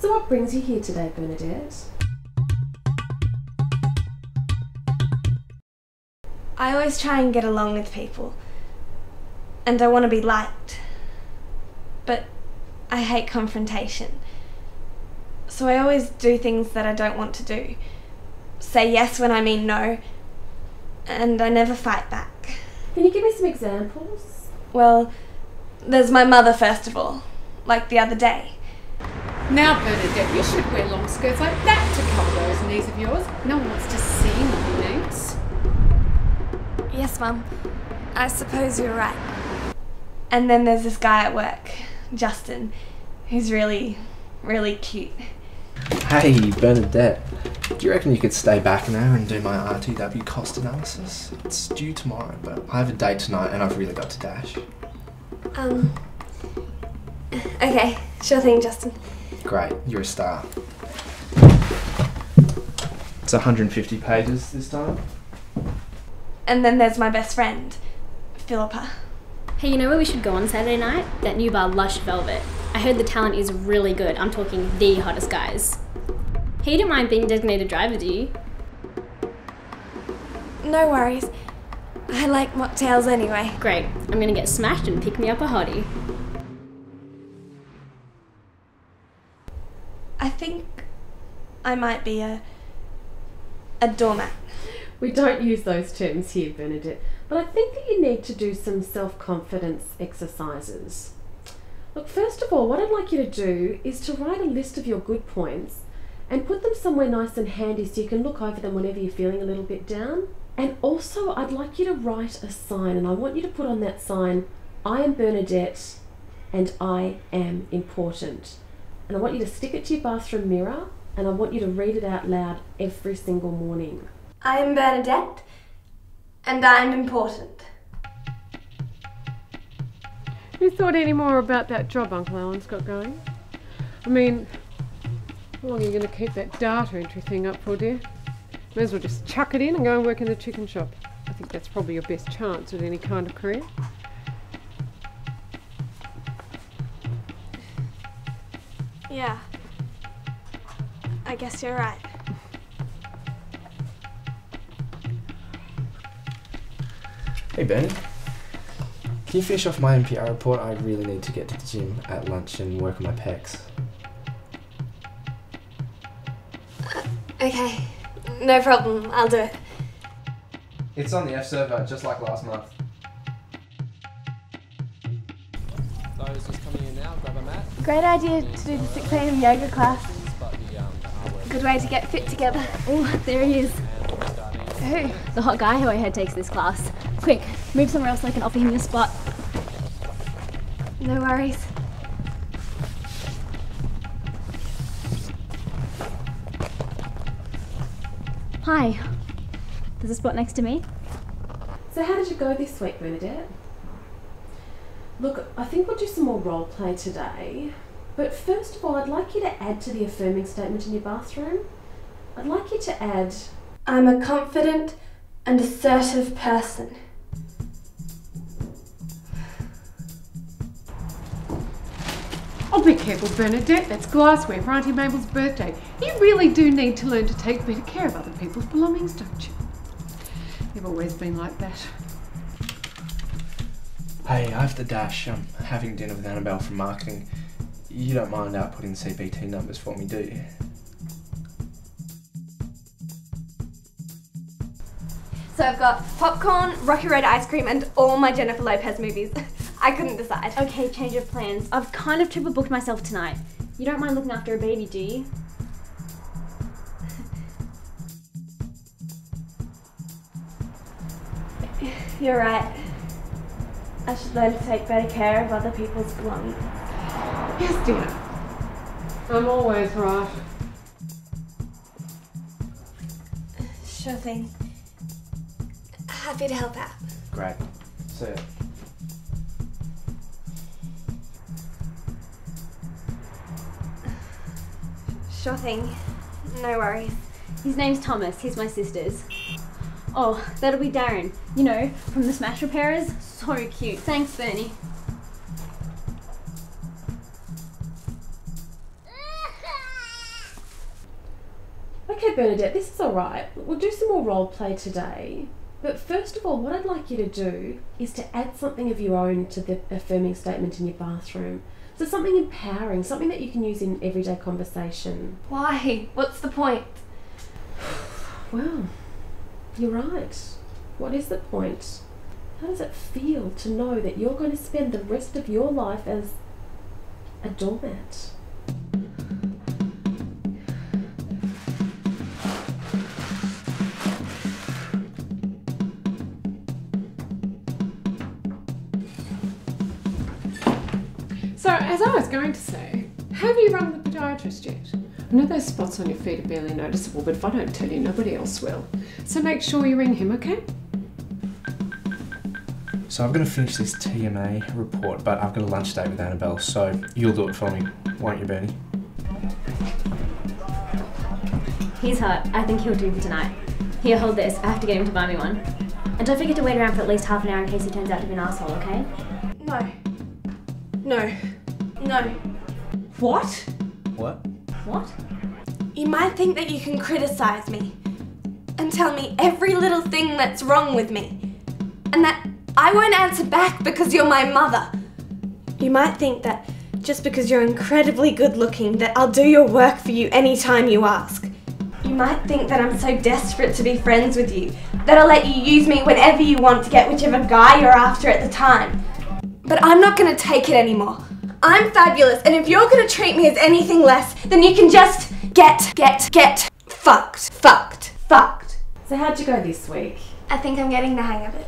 So, what brings you here today, Bernadette? I always try and get along with people, and I want to be liked. But I hate confrontation. So I always do things that I don't want to do. Say yes when I mean no, and I never fight back. Can you give me some examples? Well, there's my mother, first of all, like the other day. Now, Bernadette, you should wear long skirts like that to cover those knees of yours. No one wants to see your knees. Yes, Mum. I suppose you're right. And then there's this guy at work, Justin, who's really, really cute. Hey, Bernadette. Do you reckon you could stay back an hour and do my RTW cost analysis? It's due tomorrow, but I have a date tonight and I've really got to dash. Um. Okay, sure thing, Justin. Great, you're a star. It's 150 pages this time. And then there's my best friend, Philippa. Hey, you know where we should go on Saturday night? That new bar, Lush Velvet. I heard the talent is really good. I'm talking the hottest guys. Hey, you don't mind being designated driver, do you? No worries. I like mocktails anyway. Great. I'm gonna get smashed and pick me up a hottie. I think I might be a a doormat. We don't use those terms here, Bernadette, but I think that you need to do some self confidence exercises. Look, first of all, what I'd like you to do is to write a list of your good points and put them somewhere nice and handy so you can look over them whenever you're feeling a little bit down. And also, I'd like you to write a sign, and I want you to put on that sign, I am Bernadette and I am important. And I want you to stick it to your bathroom mirror and I want you to read it out loud every single morning. I'm Bernadette, and I'm important. Have you thought any more about that job Uncle Alan's got going? I mean, how long are you going to keep that data entry thing up for, dear? May as well just chuck it in and go and work in the chicken shop. I think that's probably your best chance at any kind of career. Yeah. I guess you're right. Hey, Ben. Can you finish off my NPR report? I really need to get to the gym at lunch and work on my pecs. Okay, no problem. I'll do it. It's on the F server, just like last month. Those just coming in now, grab a mat. Great idea to do the 6 a.m. yoga class. Good way to get fit together. Oh, there he is. Who? The hot guy who I heard takes this class. Quick, move somewhere else so I can offer him your spot. No worries. Hi. There's a spot next to me. So, how did you go this week, Bernadette? Look, I think we'll do some more role play today. But first of all, I'd like you to add to the affirming statement in your bathroom. I'd like you to add, I'm a confident and assertive person. Oh, be careful, Bernadette. That's glassware for Auntie Mabel's birthday. You really do need to learn to take better care of other people's belongings, don't you? You've always been like that. Hey, I have to dash. I'm having dinner with Annabelle from marketing. You don't mind outputting CPT numbers for me, do you? So I've got popcorn, Rocky Road ice cream, and all my Jennifer Lopez movies. I couldn't decide. Okay, change of plans. I've kind of triple booked myself tonight. You don't mind looking after a baby, do you? You're right. I should learn to take better care of other people's belongings. Yes, dear. I'm always right. Sure thing. Happy to help out. Great. See ya. Sure thing. No worries. His name's Thomas. He's my sister's. Oh, that'll be Darren. You know, from the Smash Repairers. So cute. Thanks, Bernie. Okay, Bernadette, this is alright. We'll do some more role play today. But first of all, what I'd like you to do is to add something of your own to the affirming statement in your bathroom. So something empowering, something that you can use in everyday conversation. Why? What's the point? Well, you're right. What is the point? How does it feel to know that you're going to spend the rest of your life as a doormat? As I was going to say, have you rung the podiatrist yet? I know those spots on your feet are barely noticeable, but if I don't tell you, nobody else will. So make sure you ring him, okay? So I'm going to finish this TMA report, but I've got a lunch date with Annabelle, so you'll do it for me, won't you, Bernie? He's hot. I think he'll do for tonight. Here, hold this. I have to get him to buy me one. And don't forget to wait around for at least half an hour in case he turns out to be an asshole, okay? No. No. No. What? What? What? You might think that you can criticize me and tell me every little thing that's wrong with me, and that I won't answer back because you're my mother. You might think that just because you're incredibly good looking, that I'll do your work for you anytime you ask. You might think that I'm so desperate to be friends with you that I'll let you use me whenever you want to get whichever guy you're after at the time. But I'm not gonna take it anymore. I'm fabulous, and if you're gonna treat me as anything less, then you can just get, get, get fucked, fucked, fucked. So, how'd you go this week? I think I'm getting the hang of it.